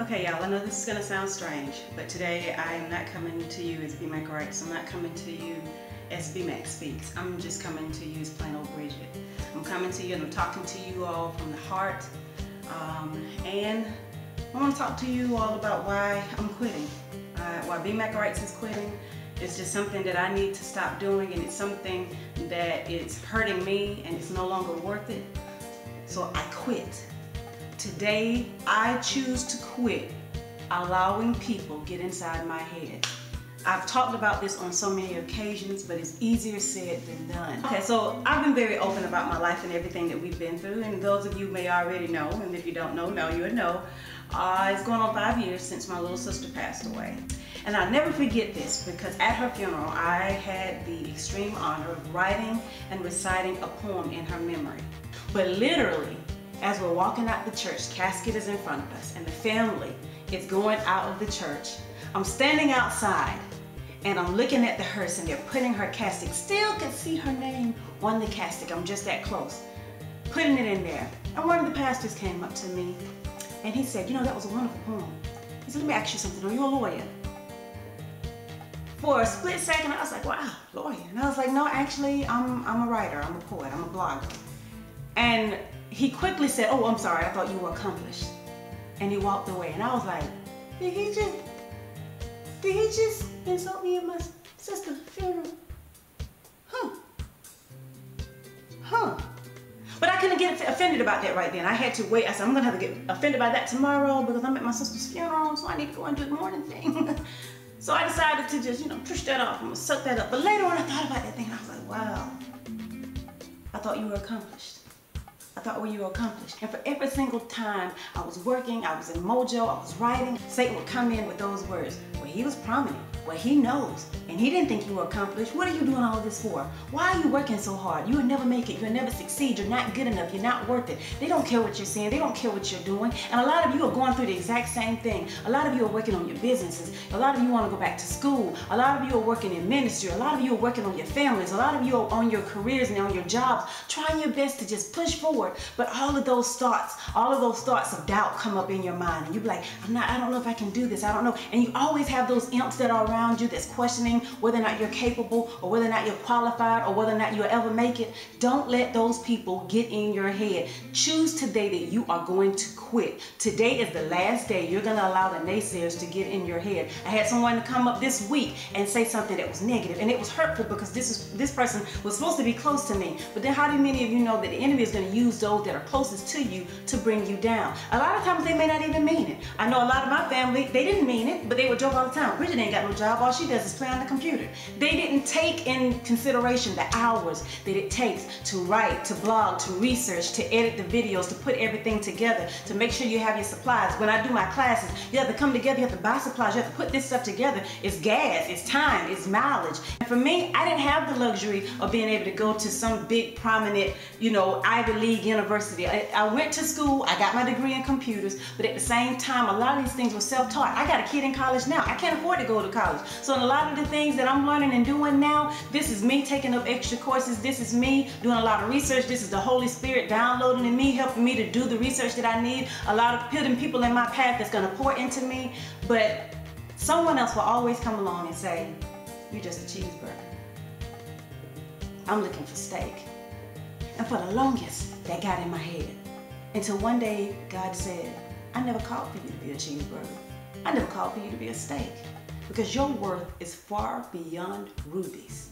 Okay, y'all, I know this is gonna sound strange, but today I am not coming to you as BMackWrites. I'm not coming to you as BMack Speaks. I'm just coming to you as plain old Bridget. I'm coming to you and I'm talking to you all from the heart. Um, and I want to talk to you all about why I'm quitting. Uh, why BMackWrites is quitting. It's just something that I need to stop doing and it's something that it's hurting me and it's no longer worth it. So I quit. Today, I choose to quit allowing people get inside my head. I've talked about this on so many occasions, but it's easier said than done. Okay, so I've been very open about my life and everything that we've been through, and those of you may already know, and if you don't know, now you would know. Uh, it's going on five years since my little sister passed away. And I'll never forget this because at her funeral, I had the extreme honor of writing and reciting a poem in her memory. But literally, as we're walking out the church, casket is in front of us and the family is going out of the church. I'm standing outside and I'm looking at the hearse and they're putting her casket. Still can see her name on the casket. I'm just that close. Putting it in there. And one of the pastors came up to me and he said, you know, that was a wonderful poem. He said, let me ask you something. Are you a lawyer? For a split second, I was like, wow, lawyer. And I was like, no, actually, I'm, I'm a writer. I'm a poet. I'm a blogger. And he quickly said, oh, I'm sorry, I thought you were accomplished. And he walked away. And I was like, did he just, did he just insult me at my sister's funeral? Huh. Huh. But I couldn't get offended about that right then. I had to wait. I said, I'm gonna have to get offended by that tomorrow because I'm at my sister's funeral, so I need to go and do the mourning thing. so I decided to just, you know, push that off. I'm gonna suck that up. But later on, I thought about that thing and I was like, wow, I thought you were accomplished. I thought, well, you accomplished. And for every single time I was working, I was in Mojo, I was writing, Satan would come in with those words. Well, he was prominent. Well, he knows. And he didn't think you were accomplished. What are you doing all this for? Why are you working so hard? You will never make it. You'll never succeed. You're not good enough. You're not worth it. They don't care what you're saying. They don't care what you're doing. And a lot of you are going through the exact same thing. A lot of you are working on your businesses. A lot of you want to go back to school. A lot of you are working in ministry. A lot of you are working on your families. A lot of you are on your careers and on your jobs, trying your best to just push forward. But all of those thoughts, all of those thoughts of doubt come up in your mind. And you be like, I'm not, I don't know if I can do this. I don't know. And you always have those imps that are around you that's questioning whether or not you're capable or whether or not you're qualified or whether or not you'll ever make it. Don't let those people get in your head. Choose today that you are going to quit. Today is the last day you're going to allow the naysayers to get in your head. I had someone come up this week and say something that was negative and it was hurtful because this is this person was supposed to be close to me. But then how do many of you know that the enemy is going to use those that are closest to you to bring you down? A lot of times they may not even mean it. I know a lot of my family, they didn't mean it, but they would joke all the time. Bridget ain't got no job. All she does is play on the computer. They didn't take in consideration the hours that it takes to write, to blog, to research, to edit the videos, to put everything together, to make sure you have your supplies. When I do my classes, you have to come together, you have to buy supplies, you have to put this stuff together. It's gas, it's time, it's mileage. And for me, I didn't have the luxury of being able to go to some big prominent, you know, Ivy League university. I, I went to school, I got my degree in computers, but at the same time, a lot of these things were self-taught. I got a kid in college now. I can't afford to go to college. So in a lot of the things that I'm learning and doing now, this is me taking up extra courses. This is me doing a lot of research. This is the Holy Spirit downloading in me, helping me to do the research that I need. A lot of putting people in my path that's going to pour into me. But someone else will always come along and say, you're just a cheeseburger. I'm looking for steak. And for the longest, that got in my head. Until one day, God said, I never called for you to be a cheeseburger. I never called for you to be a steak because your worth is far beyond rubies.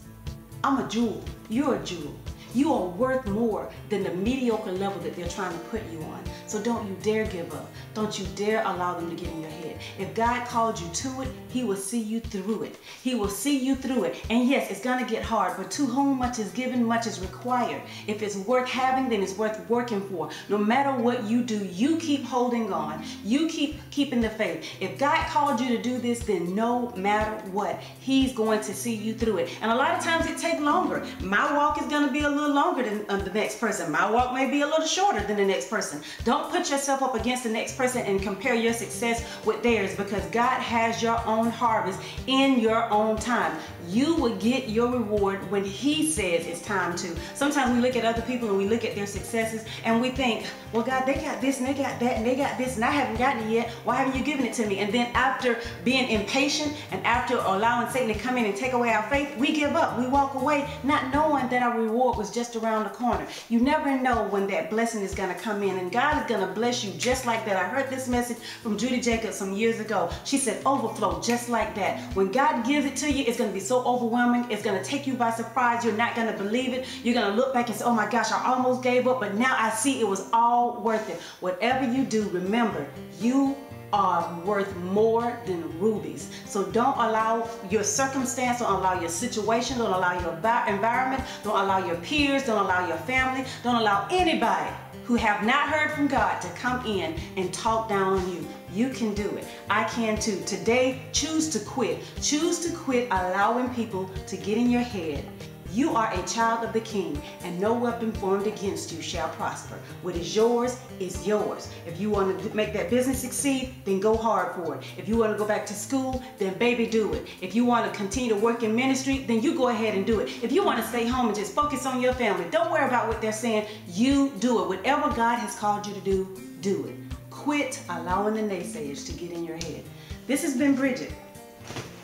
I'm a jewel. You're a jewel. You are worth more than the mediocre level that they're trying to put you on. So don't you dare give up. Don't you dare allow them to get in your head. If God called you to it, He will see you through it. He will see you through it. And yes, it's going to get hard, but to whom much is given, much is required. If it's worth having, then it's worth working for. No matter what you do, you keep holding on. You keep keeping the faith. If God called you to do this, then no matter what, He's going to see you through it. And a lot of times it takes longer. My walk is going to be a little longer than uh, the next person. My walk may be a little shorter than the next person. Don't Don't put yourself up against the next person and compare your success with theirs because God has your own harvest in your own time. You will get your reward when He says it's time to. Sometimes we look at other people and we look at their successes and we think, well, God, they got this and they got that and they got this and I haven't gotten it yet. Why haven't you given it to me? And then after being impatient and after allowing Satan to come in and take away our faith, we give up. We walk away not knowing that our reward was just around the corner. You never know when that blessing is going to come in and God is going to bless you just like that. I heard this message from Judy Jacobs some years ago. She said overflow just like that. When God gives it to you, it's going to be so overwhelming. It's going to take you by surprise. You're not going to believe it. You're going to look back and say, oh my gosh, I almost gave up, but now I see it was all worth it. Whatever you do, remember, you are worth more than rubies. So don't allow your circumstance, don't allow your situation, don't allow your environment, don't allow your peers, don't allow your family, don't allow anybody who have not heard from God to come in and talk down on you. You can do it. I can too. Today, choose to quit. Choose to quit allowing people to get in your head you are a child of the King, and no weapon formed against you shall prosper. What is yours is yours. If you want to make that business succeed, then go hard for it. If you want to go back to school, then baby, do it. If you want to continue to work in ministry, then you go ahead and do it. If you want to stay home and just focus on your family, don't worry about what they're saying. You do it. Whatever God has called you to do, do it. Quit allowing the naysayers to get in your head. This has been Bridget,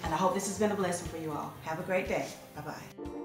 and I hope this has been a blessing for you all. Have a great day. Bye-bye.